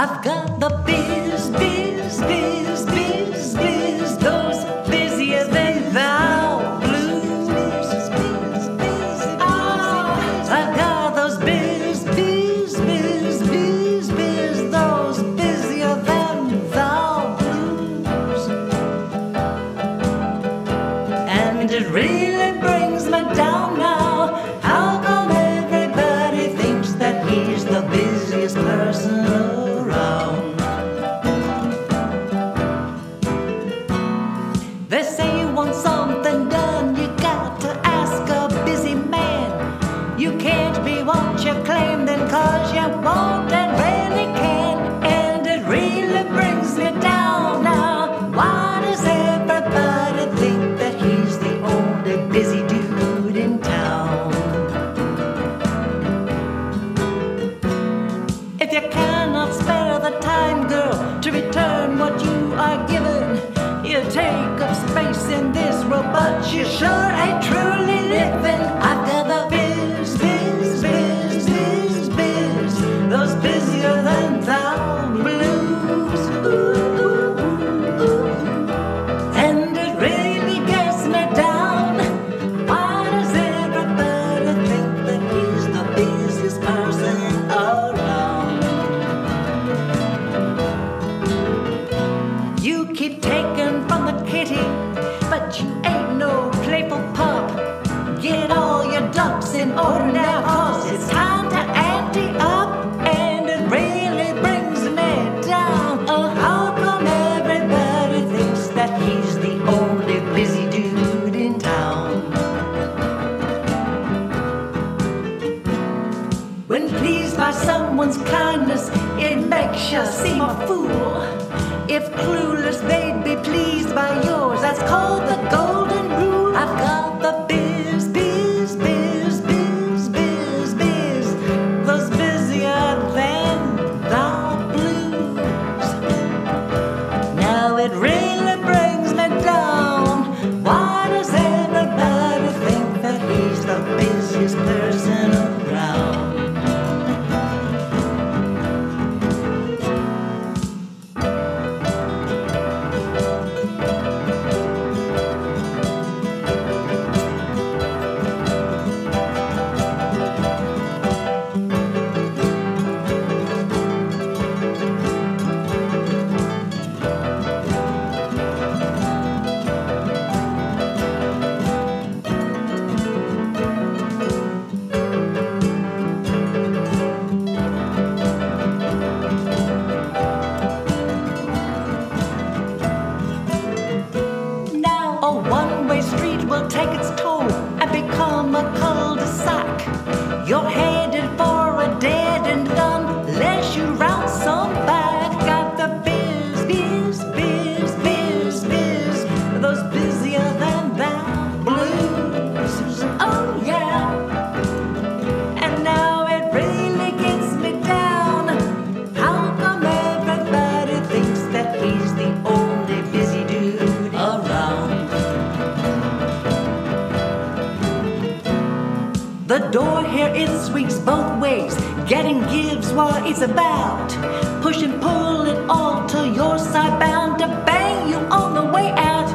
I've got the biz, biz, biz, biz, biz, those busier than thou blues. Ah, I've got those biz, biz, biz, biz, biz, those busier than thou blues. And it really brings me down now. What you claim then cause you won't and really can. And it really brings me down now. Why does everybody think that he's the only busy dude in town? If you cannot spare the time, girl, to return what you are given, you take up space in this but you sure ain't truly living. Ducks in order now, cause it's time to ante up. And it really brings me down. Oh, how come everybody thinks that he's the only busy dude in town? When pleased by someone's kindness, it makes you seem a fool. If clueless, they'd be pleased by yours. That's called the golden it really brings me down. Why does everybody think that he's the busiest person become a cul-de-sac. Door here it swings both ways, getting gives what it's about. Push and pull it all till your side bound to bang you on the way out.